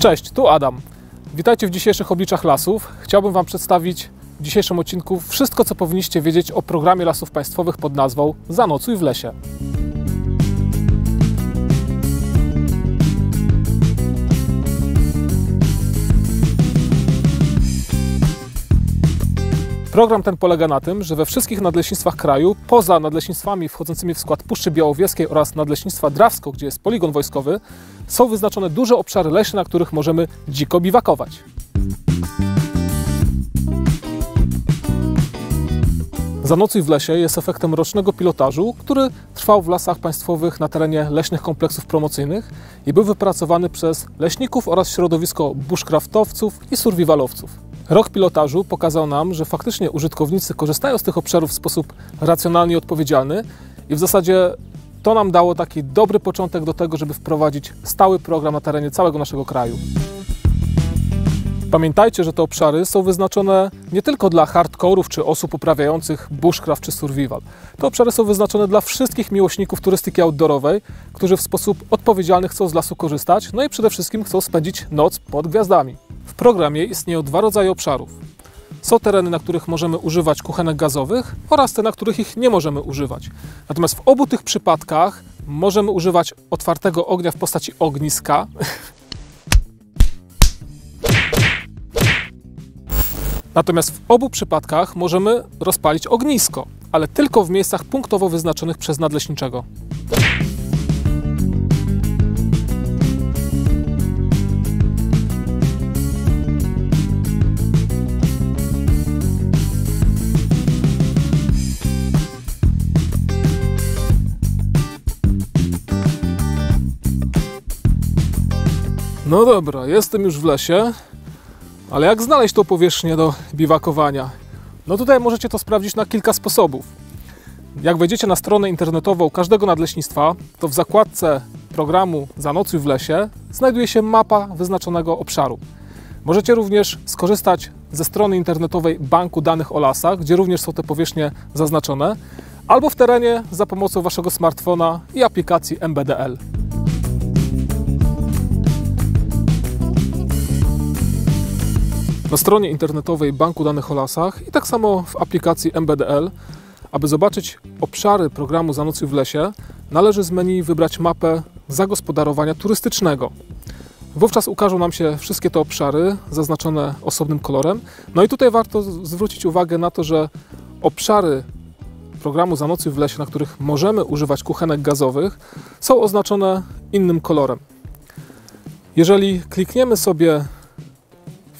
Cześć, tu Adam. Witajcie w dzisiejszych obliczach lasów. Chciałbym Wam przedstawić w dzisiejszym odcinku wszystko, co powinniście wiedzieć o programie lasów państwowych pod nazwą Zanocuj w lesie. Program ten polega na tym, że we wszystkich nadleśnictwach kraju, poza nadleśnictwami wchodzącymi w skład Puszczy Białowieskiej oraz nadleśnictwa Drawsko, gdzie jest poligon wojskowy, są wyznaczone duże obszary leśne, na których możemy dziko biwakować. Zanocuj w lesie jest efektem rocznego pilotażu, który trwał w lasach państwowych na terenie leśnych kompleksów promocyjnych i był wypracowany przez leśników oraz środowisko bushcraftowców i survivalowców. Rok pilotażu pokazał nam, że faktycznie użytkownicy korzystają z tych obszarów w sposób racjonalny i odpowiedzialny i w zasadzie to nam dało taki dobry początek do tego, żeby wprowadzić stały program na terenie całego naszego kraju. Pamiętajcie, że te obszary są wyznaczone nie tylko dla hardkorów czy osób uprawiających bushcraft czy survival. Te obszary są wyznaczone dla wszystkich miłośników turystyki outdoorowej, którzy w sposób odpowiedzialny chcą z lasu korzystać, no i przede wszystkim chcą spędzić noc pod gwiazdami. W programie istnieją dwa rodzaje obszarów. Są tereny, na których możemy używać kuchenek gazowych oraz te, na których ich nie możemy używać. Natomiast w obu tych przypadkach możemy używać otwartego ognia w postaci ogniska. Natomiast w obu przypadkach możemy rozpalić ognisko, ale tylko w miejscach punktowo wyznaczonych przez nadleśniczego. No dobra, jestem już w lesie, ale jak znaleźć tą powierzchnię do biwakowania? No tutaj możecie to sprawdzić na kilka sposobów. Jak wejdziecie na stronę internetową każdego nadleśnictwa, to w zakładce programu Zanocuj w lesie znajduje się mapa wyznaczonego obszaru. Możecie również skorzystać ze strony internetowej Banku Danych o Lasach, gdzie również są te powierzchnie zaznaczone, albo w terenie za pomocą waszego smartfona i aplikacji MBDL. Na stronie internetowej Banku Danych o Lasach i tak samo w aplikacji MBDL, aby zobaczyć obszary programu Zanocuj w lesie, należy z menu wybrać mapę zagospodarowania turystycznego. Wówczas ukażą nam się wszystkie te obszary zaznaczone osobnym kolorem. No i tutaj warto zwrócić uwagę na to, że obszary programu Zanocuj w lesie, na których możemy używać kuchenek gazowych, są oznaczone innym kolorem. Jeżeli klikniemy sobie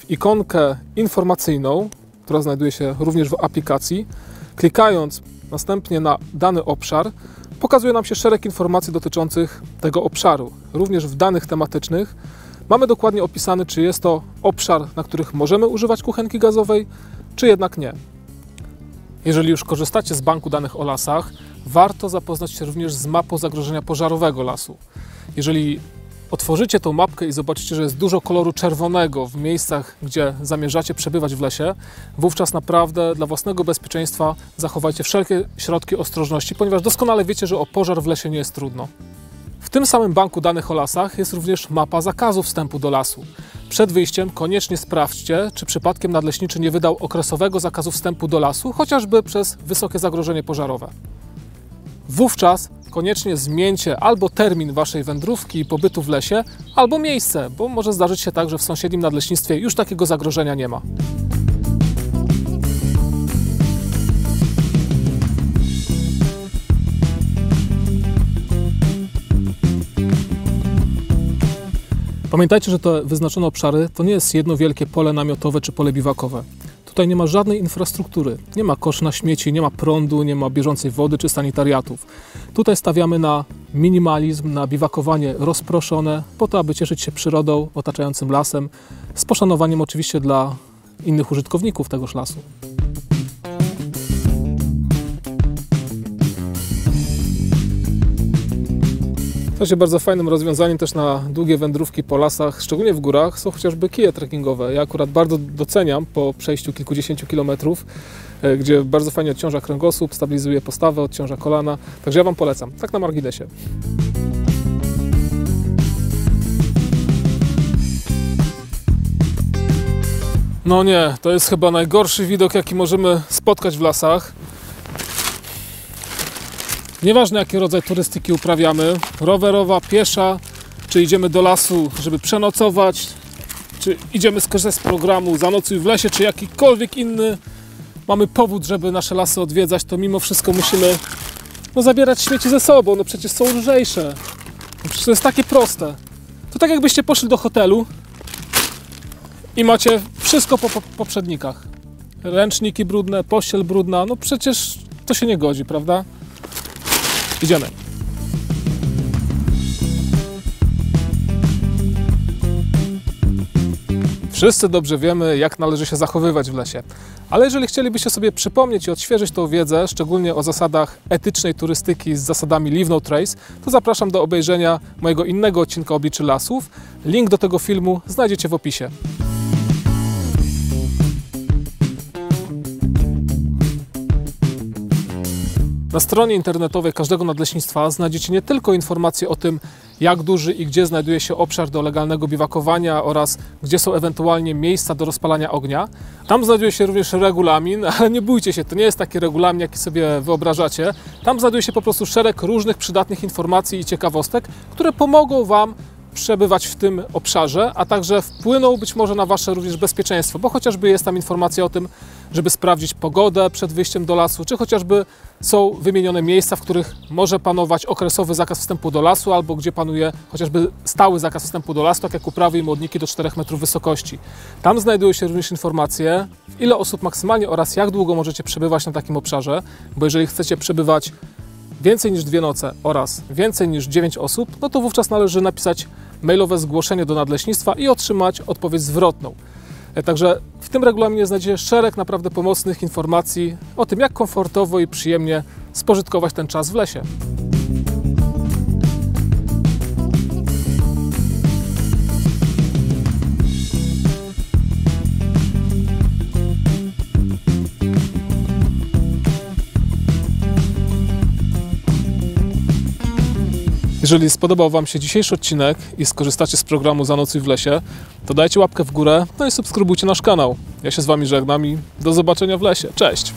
ikonkę informacyjną, która znajduje się również w aplikacji. Klikając następnie na dany obszar, pokazuje nam się szereg informacji dotyczących tego obszaru. Również w danych tematycznych mamy dokładnie opisane, czy jest to obszar, na których możemy używać kuchenki gazowej, czy jednak nie. Jeżeli już korzystacie z banku danych o lasach, warto zapoznać się również z mapą zagrożenia pożarowego lasu. Jeżeli otworzycie tą mapkę i zobaczycie, że jest dużo koloru czerwonego w miejscach, gdzie zamierzacie przebywać w lesie, wówczas naprawdę dla własnego bezpieczeństwa zachowajcie wszelkie środki ostrożności, ponieważ doskonale wiecie, że o pożar w lesie nie jest trudno. W tym samym banku danych o lasach jest również mapa zakazu wstępu do lasu. Przed wyjściem koniecznie sprawdźcie, czy przypadkiem nadleśniczy nie wydał okresowego zakazu wstępu do lasu, chociażby przez wysokie zagrożenie pożarowe. Wówczas koniecznie zmieńcie albo termin waszej wędrówki i pobytu w lesie, albo miejsce, bo może zdarzyć się tak, że w sąsiednim nadleśnictwie już takiego zagrożenia nie ma. Pamiętajcie, że te wyznaczone obszary to nie jest jedno wielkie pole namiotowe czy pole biwakowe. Tutaj nie ma żadnej infrastruktury, nie ma kosz na śmieci, nie ma prądu, nie ma bieżącej wody czy sanitariatów. Tutaj stawiamy na minimalizm, na biwakowanie rozproszone, po to, aby cieszyć się przyrodą, otaczającym lasem, z poszanowaniem oczywiście dla innych użytkowników tegoż lasu. Słuchajcie, bardzo fajnym rozwiązaniem też na długie wędrówki po lasach, szczególnie w górach, są chociażby kije trekkingowe. Ja akurat bardzo doceniam po przejściu kilkudziesięciu kilometrów, e, gdzie bardzo fajnie odciąża kręgosłup, stabilizuje postawę, odciąża kolana. Także ja Wam polecam, tak na marginesie. No nie, to jest chyba najgorszy widok, jaki możemy spotkać w lasach. Nieważne jaki rodzaj turystyki uprawiamy, rowerowa, piesza, czy idziemy do lasu, żeby przenocować, czy idziemy skorzystać z programu Zanocuj w lesie, czy jakikolwiek inny mamy powód, żeby nasze lasy odwiedzać, to mimo wszystko musimy no, zabierać śmieci ze sobą, no przecież są lżejsze. No, przecież to jest takie proste. To tak jakbyście poszli do hotelu i macie wszystko po, po poprzednikach. Ręczniki brudne, pościel brudna, no przecież to się nie godzi, prawda? Idziemy. Wszyscy dobrze wiemy, jak należy się zachowywać w lesie. Ale jeżeli chcielibyście sobie przypomnieć i odświeżyć tą wiedzę, szczególnie o zasadach etycznej turystyki z zasadami Leave No Trace, to zapraszam do obejrzenia mojego innego odcinka Obliczy Lasów. Link do tego filmu znajdziecie w opisie. Na stronie internetowej każdego nadleśnictwa znajdziecie nie tylko informacje o tym, jak duży i gdzie znajduje się obszar do legalnego biwakowania oraz gdzie są ewentualnie miejsca do rozpalania ognia. Tam znajduje się również regulamin, ale nie bójcie się, to nie jest taki regulamin, jaki sobie wyobrażacie. Tam znajduje się po prostu szereg różnych przydatnych informacji i ciekawostek, które pomogą Wam przebywać w tym obszarze, a także wpłyną być może na Wasze również bezpieczeństwo, bo chociażby jest tam informacja o tym, żeby sprawdzić pogodę przed wyjściem do lasu, czy chociażby są wymienione miejsca, w których może panować okresowy zakaz wstępu do lasu, albo gdzie panuje chociażby stały zakaz wstępu do lasu, tak jak uprawy i modniki do 4 metrów wysokości. Tam znajdują się również informacje, ile osób maksymalnie oraz jak długo możecie przebywać na takim obszarze, bo jeżeli chcecie przebywać więcej niż dwie noce oraz więcej niż 9 osób, no to wówczas należy napisać mailowe zgłoszenie do nadleśnictwa i otrzymać odpowiedź zwrotną. E, także w tym regulaminie znajdziecie szereg naprawdę pomocnych informacji o tym, jak komfortowo i przyjemnie spożytkować ten czas w lesie. Jeżeli spodobał Wam się dzisiejszy odcinek i skorzystacie z programu Zanocuj w lesie, to dajcie łapkę w górę, no i subskrybujcie nasz kanał. Ja się z Wami żegnam i do zobaczenia w lesie. Cześć!